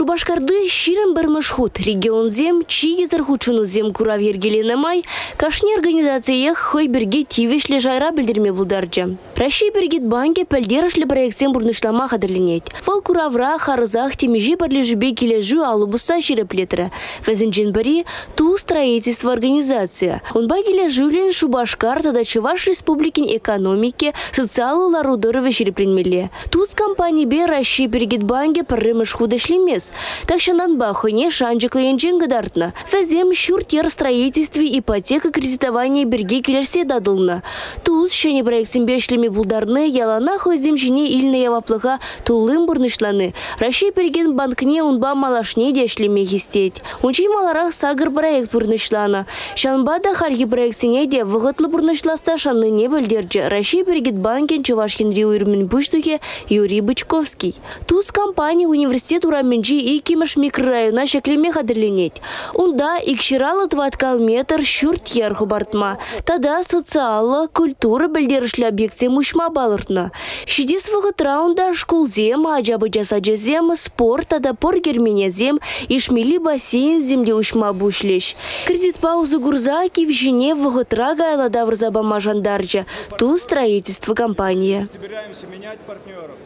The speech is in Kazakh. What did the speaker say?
Шубашкарды ширым бірміш худ регион зем, чиги зархучуну зем курав ергелене май, кашни организациях хой бірге тивешлі жайра білдірме бұлдаржы. Раши біргет банке пәлдерішлі проектсен бұрнышлама қадырленет. Фол куравра харызах темежи бірлежібе кележу алыбыса жиреплетірі. Вәзінжен бірі ту строительство организация. Онба кележулен Шубашкар тада Чуваш республикин экономике социалы ларудыры жирепленмелі. Туз компания бе Раши біргет банке піріміш худашлемес. Такшанан бахыне шанжықлы енжен гадартна. Вәзем шур тер строительстве ипотека кредитования бірге келерсе дадылны. Туз шәне проектсен бешлеме булдарны ялана хозем жіне илне яваплыға тулым бұрнышланы. Раши берген банкне унба малашне дешлеме хистеть. Унчи маларах сагыр проект бұрнышланы. Шанба да харги проектсене де вғытлы бұрнышласта шанны не білдерджі. Раши бергет банкен Чувашкин риуирмін бүштуге Юрий Бычковский. Туз компания университет ураменджи и кимыш микрорайона шеклеме қадірленет. Унда икширалы тваткал метр шүрт ер хубартма. Тада социалы, культура білдерішлі объектсе мушма балыртны. Шидес вғыт раунда школ зем, ажабы жасаджы зем, спорт, тада пор зем, ишмели бассейн земде ушма бушлеш. Кредит паузы гурза кивжине вғытра гайла давр забама жандарджа. Ту строительство компания. Собираемся менять партнеров.